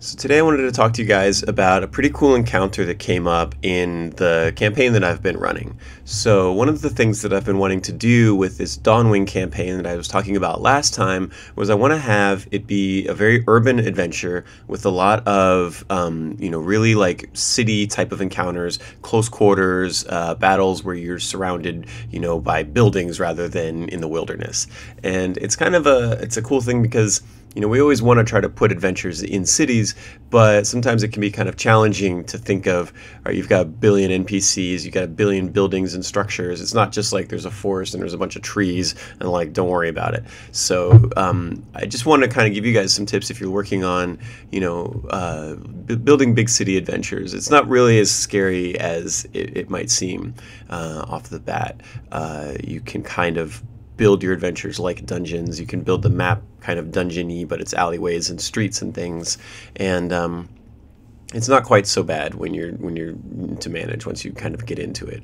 So today I wanted to talk to you guys about a pretty cool encounter that came up in the campaign that I've been running. So one of the things that I've been wanting to do with this Dawnwing campaign that I was talking about last time was I want to have it be a very urban adventure with a lot of, um, you know, really like city type of encounters, close quarters, uh, battles where you're surrounded, you know, by buildings rather than in the wilderness. And it's kind of a, it's a cool thing because you know, we always want to try to put adventures in cities, but sometimes it can be kind of challenging to think of, all right, you've got a billion NPCs, you've got a billion buildings and structures. It's not just like there's a forest and there's a bunch of trees and like, don't worry about it. So um, I just want to kind of give you guys some tips if you're working on, you know, uh, building big city adventures. It's not really as scary as it, it might seem uh, off the bat. Uh, you can kind of build your adventures like dungeons. You can build the map kind of dungeony, but it's alleyways and streets and things. And um, it's not quite so bad when you're when you're to manage once you kind of get into it.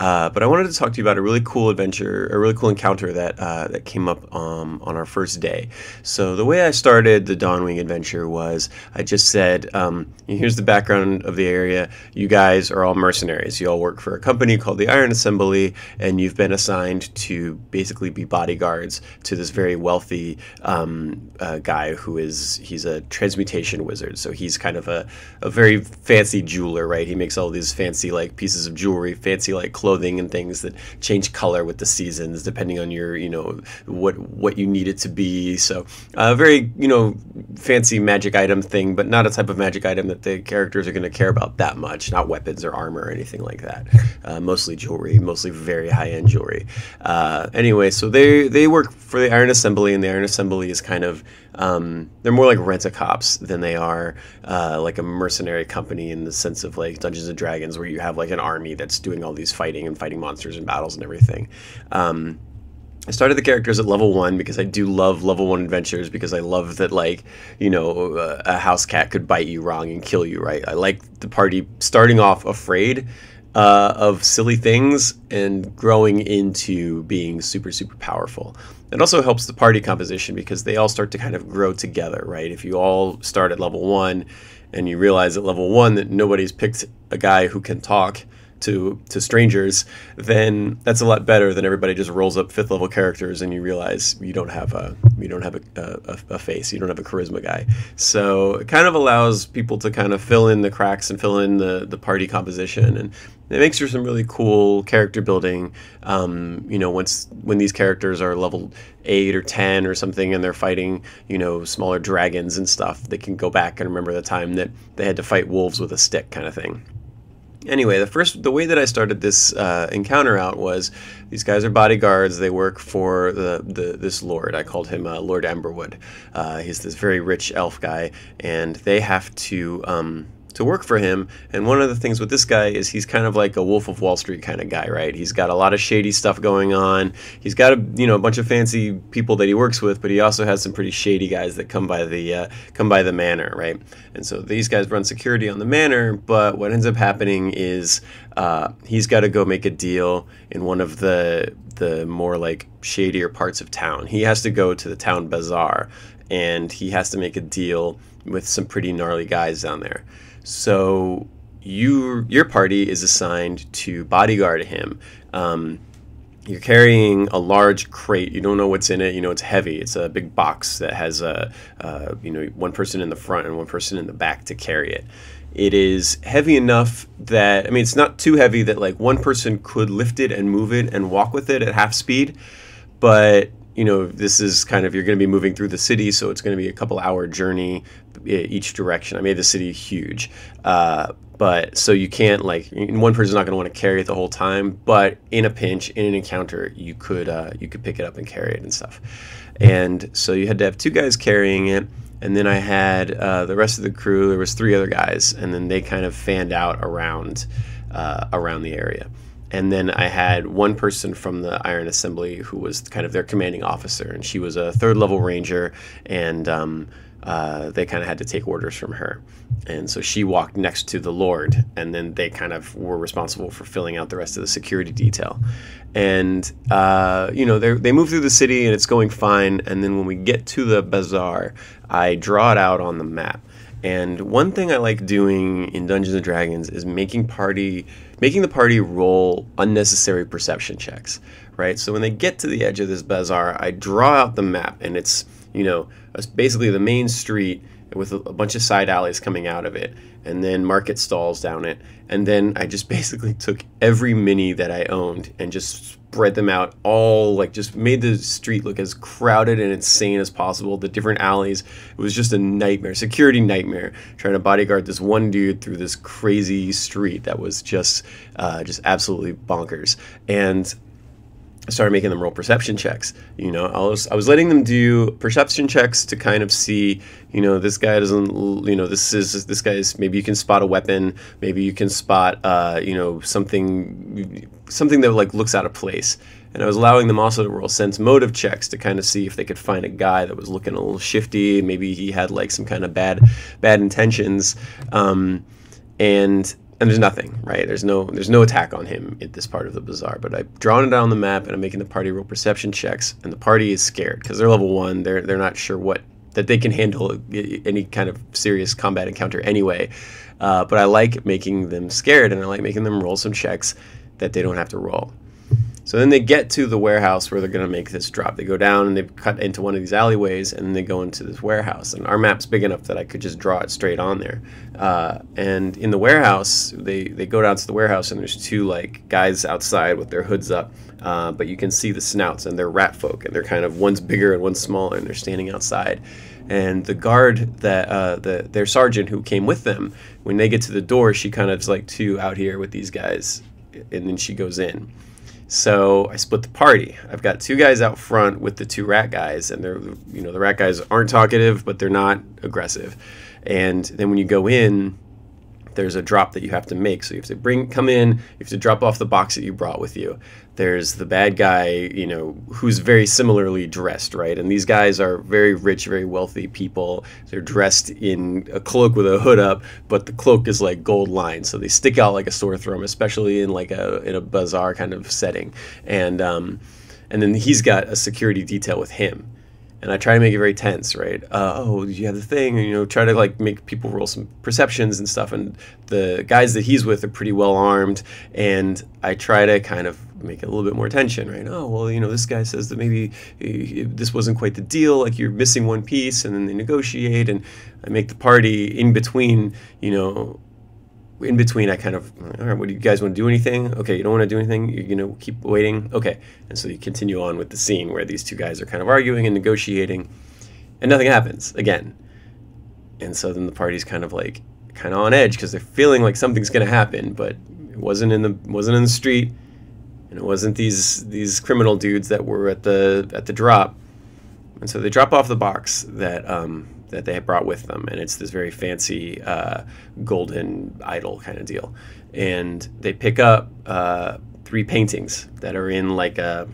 Uh, but I wanted to talk to you about a really cool adventure, a really cool encounter that uh, that came up um, on our first day. So the way I started the Dawnwing adventure was I just said, um, "Here's the background of the area. You guys are all mercenaries. You all work for a company called the Iron Assembly, and you've been assigned to basically be bodyguards to this very wealthy um, uh, guy who is he's a transmutation wizard. So he's kind of a a very fancy jeweler, right? He makes all these fancy like pieces of jewelry, fancy like clothing and things that change color with the seasons depending on your, you know, what what you need it to be. So a uh, very, you know, fancy magic item thing, but not a type of magic item that the characters are going to care about that much. Not weapons or armor or anything like that. Uh, mostly jewelry, mostly very high end jewelry. Uh, anyway, so they they work for the Iron Assembly, and the Iron Assembly is kind of um, they're more like rent a cops than they are uh, like a mercenary company in the sense of like Dungeons and Dragons, where you have like an army that's doing all these fighting and fighting monsters and battles and everything. Um, I started the characters at level one because I do love level one adventures because I love that like you know uh, a house cat could bite you wrong and kill you right. I like the party starting off afraid uh, of silly things and growing into being super super powerful. It also helps the party composition because they all start to kind of grow together, right? If you all start at level one and you realize at level one that nobody's picked a guy who can talk to to strangers, then that's a lot better than everybody just rolls up fifth level characters and you realize you don't have a you don't have a, a, a, face, you don't have a charisma guy. So it kind of allows people to kind of fill in the cracks and fill in the the party composition and it makes for some really cool character building. Um, you know, once when these characters are level eight or ten or something, and they're fighting, you know, smaller dragons and stuff, they can go back and remember the time that they had to fight wolves with a stick, kind of thing anyway, the first the way that I started this uh, encounter out was these guys are bodyguards. They work for the, the this lord. I called him uh, Lord Amberwood. Uh, he's this very rich elf guy, and they have to um, to work for him. And one of the things with this guy is he's kind of like a Wolf of Wall Street kind of guy, right? He's got a lot of shady stuff going on. He's got a you know a bunch of fancy people that he works with, but he also has some pretty shady guys that come by the uh, come by the manor, right? And so these guys run security on the manor. But what ends up happening is uh, he's got to go make a deal in one of the the more like shadier parts of town. He has to go to the town bazaar and he has to make a deal with some pretty gnarly guys down there. So you your party is assigned to bodyguard him. Um, you're carrying a large crate. You don't know what's in it. You know it's heavy. It's a big box that has a uh, you know one person in the front and one person in the back to carry it. It is heavy enough that I mean it's not too heavy that like one person could lift it and move it and walk with it at half speed, but you know, this is kind of you're going to be moving through the city, so it's going to be a couple hour journey each direction. I made the city huge, uh, but so you can't like one person's not going to want to carry it the whole time. But in a pinch, in an encounter, you could uh, you could pick it up and carry it and stuff. And so you had to have two guys carrying it, and then I had uh, the rest of the crew. There was three other guys, and then they kind of fanned out around uh, around the area and then I had one person from the Iron Assembly who was kind of their commanding officer, and she was a third level ranger, and um, uh, they kind of had to take orders from her. And so she walked next to the Lord, and then they kind of were responsible for filling out the rest of the security detail. And, uh, you know, they move through the city and it's going fine. And then when we get to the bazaar, I draw it out on the map. And one thing I like doing in Dungeons and Dragons is making party making the party roll unnecessary perception checks, right? So when they get to the edge of this bazaar, I draw out the map and it's, you know, basically the main street with a, bunch of side alleys coming out of it and then market stalls down it. And then i just basically took every mini that i owned and just spread them out all like just made the street look as crowded and insane as possible. The different alleys it was just a nightmare security nightmare trying to bodyguard this one dude through this crazy street that was just uh, just absolutely bonkers. And started making them roll perception checks. You know, I was I was letting them do perception checks to kind of see, you know, this guy doesn't, you know, this is this guy's maybe you can spot a weapon, maybe you can spot, uh, you know, something something that like looks out of place. And I was allowing them also to roll sense motive checks to kind of see if they could find a guy that was looking a little shifty. Maybe he had like some kind of bad bad intentions. Um, and and there's nothing, right? There's no there's no attack on him at this part of the bazaar. But I've drawn it on the map and I'm making the party roll perception checks, and the party is scared because they're level one. They're they're not sure what that they can handle any kind of serious combat encounter anyway. Uh, but I like making them scared, and I like making them roll some checks that they don't have to roll. So then they get to the warehouse where they're going to make this drop. They go down and they cut into one of these alleyways and they go into this warehouse. And our map's big enough that I could just draw it straight on there. Uh, and in the warehouse, they, they go down to the warehouse and there's two like guys outside with their hoods up. Uh, but you can see the snouts and they're rat folk and they're kind of one's bigger and one's smaller and they're standing outside. And the guard that uh, the their sergeant who came with them, when they get to the door, she kind of is like two out here with these guys, and then she goes in. So I split the party. I've got two guys out front with the two rat guys, and they're you know the rat guys aren't talkative, but they're not aggressive. And then when you go in, there's a drop that you have to make. So you have to bring come in, you have to drop off the box that you brought with you. There's the bad guy, you know, who's very similarly dressed, right? And these guys are very rich, very wealthy people. They're dressed in a cloak with a hood up, but the cloak is like gold lined, so they stick out like a sore thumb, especially in like a in a bazaar kind of setting. And um, and then he's got a security detail with him and I try to make it very tense, right? Uh, oh, you have the thing, and, you know, try to like make people roll some perceptions and stuff. And the guys that he's with are pretty well armed, and I try to kind of make it a little bit more tension, right? Oh, well, you know, this guy says that maybe eh, this wasn't quite the deal, like you're missing one piece, and then they negotiate, and I make the party in between, you know, in between, I kind of, all right, what do you guys want to do anything? Okay, you don't want to do anything. You're going to keep waiting. Okay. And so you continue on with the scene where these two guys are kind of arguing and negotiating, and nothing happens again. And so then the party's kind of like, kind of on edge because they're feeling like something's going to happen, but it wasn't in the wasn't in the street, and it wasn't these these criminal dudes that were at the at the drop. And so they drop off the box that um, that they had brought with them, and it's this very fancy uh, golden idol kind of deal. And they pick up uh, three paintings that are in like a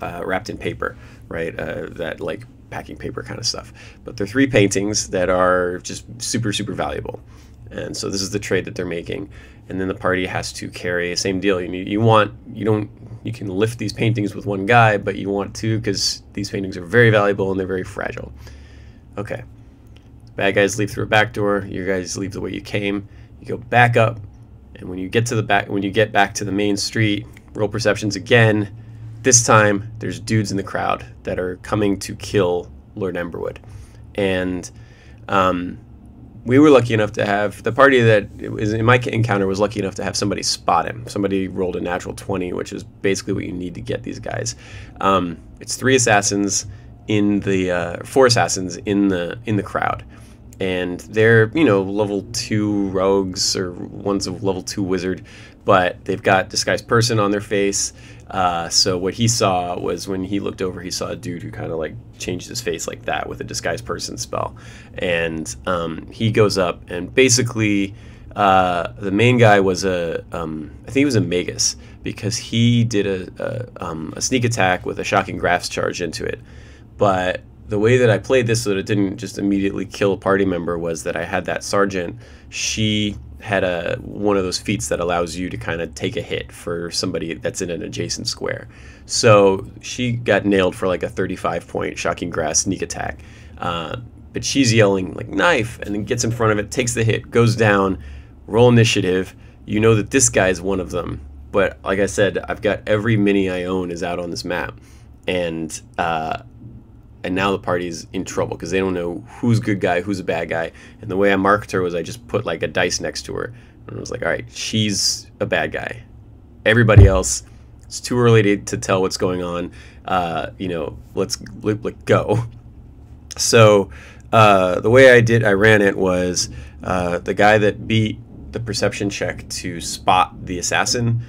uh, wrapped in paper, right? Uh, that like packing paper kind of stuff. But they're three paintings that are just super super valuable. And so this is the trade that they're making. And then the party has to carry same deal. You you want you don't you can lift these paintings with one guy, but you want two because these paintings are very valuable and they're very fragile. Okay. Bad guys leave through a back door. You guys leave the way you came. You go back up, and when you get to the back, when you get back to the main street, roll perceptions again. This time, there's dudes in the crowd that are coming to kill Lord Emberwood, and um, we were lucky enough to have the party that was in my encounter was lucky enough to have somebody spot him. Somebody rolled a natural 20, which is basically what you need to get these guys. Um, it's three assassins in the uh, four assassins in the in the crowd, and they're you know level two rogues or one's a level two wizard, but they've got disguised person on their face. Uh, so what he saw was when he looked over, he saw a dude who kind of like changed his face like that with a disguised person spell, and um, he goes up and basically. Uh, the main guy was a, um, I think he was a Magus because he did a, a, um, a sneak attack with a shocking grasp charge into it but the way that I played this so that it didn't just immediately kill a party member was that I had that sergeant. She had a one of those feats that allows you to kind of take a hit for somebody that's in an adjacent square. So she got nailed for like a 35 point shocking grasp sneak attack. Uh, but she's yelling like knife and then gets in front of it, takes the hit, goes down, roll initiative. You know that this guy is one of them. But like I said, I've got every mini I own is out on this map. And uh, and now the party's in trouble because they don't know who's good guy, who's a bad guy. And the way I marked her was I just put like a dice next to her, and I was like, all right, she's a bad guy. Everybody else, it's too early to, to tell what's going on. Uh, you know, let's let, let go. So uh, the way I did, I ran it was uh, the guy that beat the perception check to spot the assassin.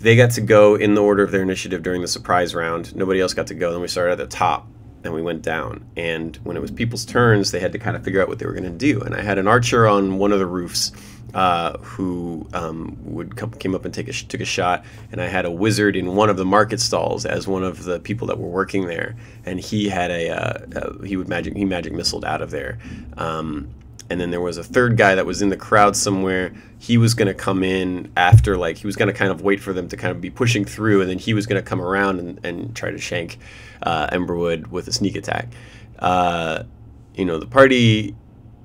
They got to go in the order of their initiative during the surprise round. Nobody else got to go. Then we started at the top and we went down. And when it was people's turns, they had to kind of figure out what they were going to do. And I had an archer on one of the roofs uh, who um, would come, came up and take a took a shot, and I had a wizard in one of the market stalls as one of the people that were working there, and he had a uh, he would magic he magic missiled out of there. Um, and then there was a third guy that was in the crowd somewhere. He was going to come in after, like, he was going to kind of wait for them to kind of be pushing through, and then he was going to come around and, and try to shank uh, Emberwood with a sneak attack. Uh, you know, the party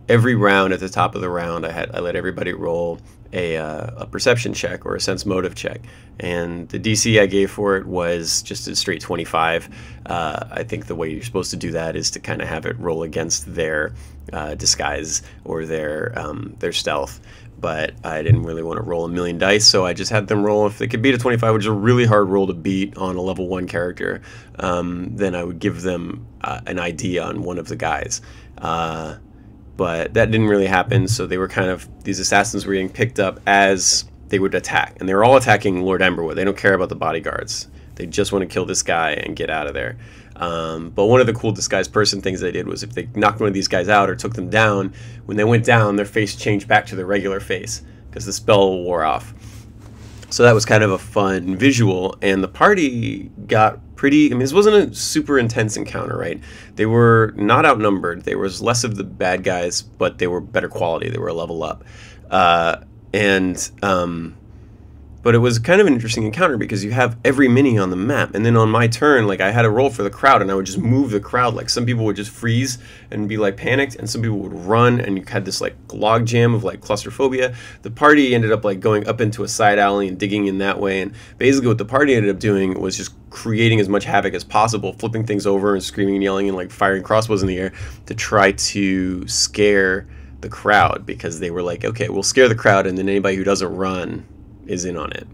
every round at the top of the round, I had I let everybody roll a, uh, a perception check or a sense motive check, and the DC I gave for it was just a straight 25. Uh, I think the way you're supposed to do that is to kind of have it roll against their uh, disguise or their um, their stealth. But I didn't really want to roll a million dice, so I just had them roll. If they could beat a 25, which is a really hard roll to beat on a level one character, um, then I would give them uh, an idea on one of the guys. But that didn't really happen. So they were kind of these assassins were getting picked up as they would attack, and they were all attacking Lord Emberwood. They don't care about the bodyguards. They just want to kill this guy and get out of there. Um, but one of the cool disguised person things they did was if they knocked one of these guys out or took them down, when they went down, their face changed back to their regular face because the spell wore off. So that was kind of a fun visual, and the party got pretty. I mean, this wasn't a super intense encounter, right? They were not outnumbered. There was less of the bad guys, but they were better quality. They were a level up, uh, and um, but it was kind of an interesting encounter because you have every mini on the map, and then on my turn, like I had a roll for the crowd, and I would just move the crowd. Like some people would just freeze and be like panicked, and some people would run, and you had this like log jam of like claustrophobia. The party ended up like going up into a side alley and digging in that way, and basically what the party ended up doing was just creating as much havoc as possible, flipping things over and screaming and yelling and like firing crossbows in the air to try to scare the crowd because they were like, okay, we'll scare the crowd, and then anybody who doesn't run is in on it.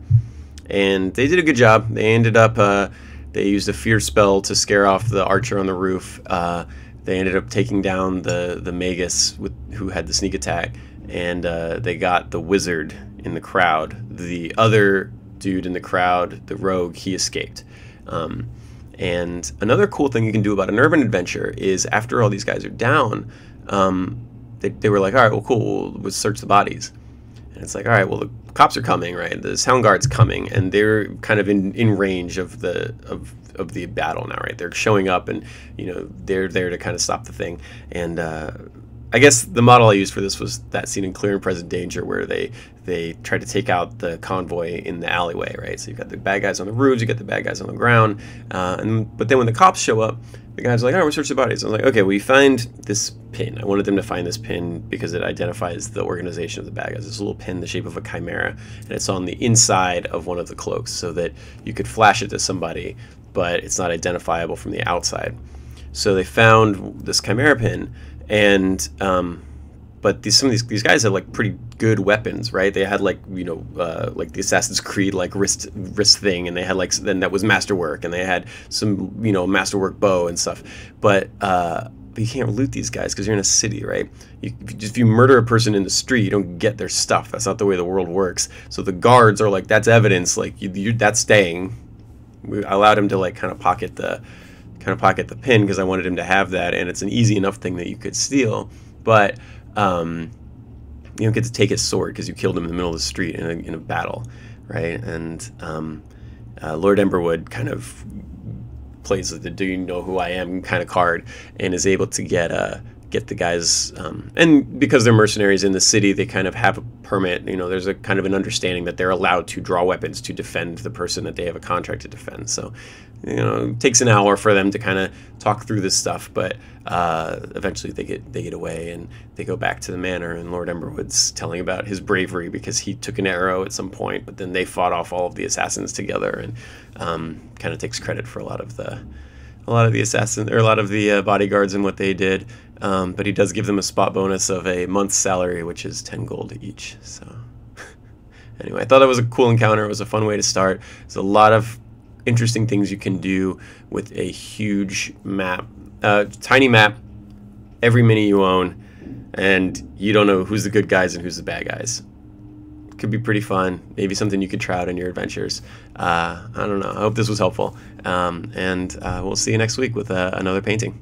And they did a good job. They ended up, uh, they used a fear spell to scare off the archer on the roof. Uh, they ended up taking down the, the magus with, who had the sneak attack. And uh, they got the wizard in the crowd. The other dude in the crowd, the rogue, he escaped. Um, and another cool thing you can do about an urban adventure is after all these guys are down, um, they, they were like, all right, well, cool, we'll, we'll search the bodies. It's like, all right, well, the cops are coming, right? The sound guard's coming, and they're kind of in, in range of the of of the battle now, right? They're showing up, and you know they're there to kind of stop the thing. And uh, I guess the model I used for this was that scene in Clear and Present Danger, where they they try to take out the convoy in the alleyway, right? So you've got the bad guys on the roofs, you got the bad guys on the ground, uh, and but then when the cops show up, the guy's are like, "All right, we'll search the bodies." I was like, "Okay, we find this pin. I wanted them to find this pin because it identifies the organization of the bad guys. It's a little pin the shape of a chimera, and it's on the inside of one of the cloaks, so that you could flash it to somebody, but it's not identifiable from the outside." So they found this chimera pin, and um, but these some of these these guys had like pretty good weapons, right? They had like you know uh, like the Assassin's Creed like wrist wrist thing, and they had like then that was masterwork, and they had some you know masterwork bow and stuff. But uh, but you can't loot these guys because you're in a city, right? You, if you murder a person in the street, you don't get their stuff. That's not the way the world works. So the guards are like, that's evidence. Like you, you that's staying. We allowed him to like kind of pocket the kind of pocket the pin because I wanted him to have that, and it's an easy enough thing that you could steal, but um, you don't get to take his sword because you killed him in the middle of the street in a, in a battle, right? And um, uh, Lord Emberwood kind of plays the "Do you know who I am?" kind of card, and is able to get uh, get the guys. Um, and because they're mercenaries in the city, they kind of have a permit. You know, there's a kind of an understanding that they're allowed to draw weapons to defend the person that they have a contract to defend. So, you know, it takes an hour for them to kind of talk through this stuff, but uh, eventually they get they get away and they go back to the manor. And Lord Emberwood's telling about his bravery because he took an arrow at some point, but then they fought off all of the assassins together, and um, kind of takes credit for a lot of the a lot of the assassins or a lot of the uh, bodyguards and what they did. Um, but he does give them a spot bonus of a month's salary, which is 10 gold each. So, anyway, I thought that was a cool encounter. It was a fun way to start. There's a lot of interesting things you can do with a huge map, uh, tiny map, every mini you own, and you don't know who's the good guys and who's the bad guys. Could be pretty fun. Maybe something you could try out in your adventures. Uh, I don't know. I hope this was helpful. Um, and uh, we'll see you next week with uh, another painting.